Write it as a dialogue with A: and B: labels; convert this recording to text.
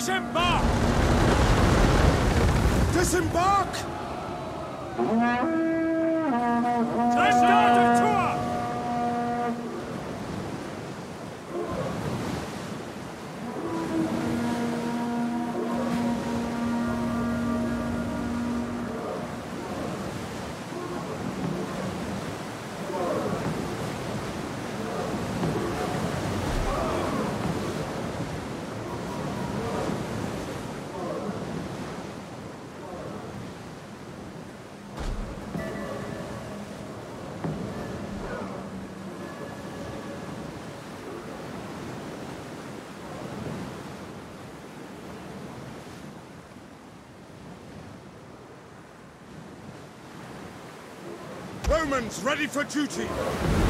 A: Disembark!
B: Disembark! Romans ready for duty!